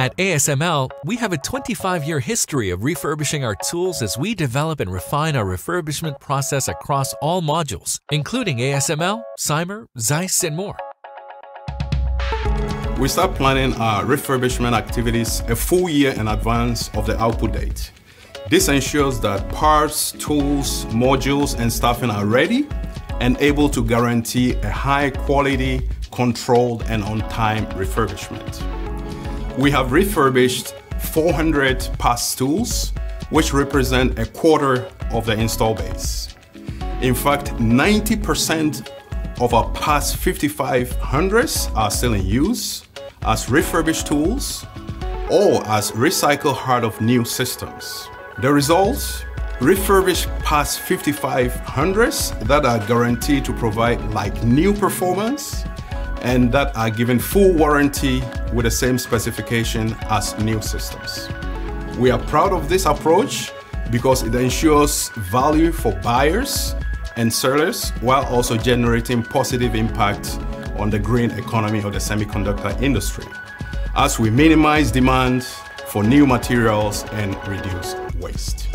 At ASML, we have a 25 year history of refurbishing our tools as we develop and refine our refurbishment process across all modules, including ASML, Cymer, Zeiss, and more. We start planning our refurbishment activities a full year in advance of the output date. This ensures that parts, tools, modules, and staffing are ready and able to guarantee a high quality, controlled, and on-time refurbishment. We have refurbished 400 PAS tools, which represent a quarter of the install base. In fact, 90% of our PAS 5500s are still in use as refurbished tools or as recycled heart of new systems. The results? Refurbished PAS 5500s that are guaranteed to provide like new performance and that are given full warranty with the same specification as new systems. We are proud of this approach because it ensures value for buyers and sellers while also generating positive impact on the green economy of the semiconductor industry as we minimize demand for new materials and reduce waste.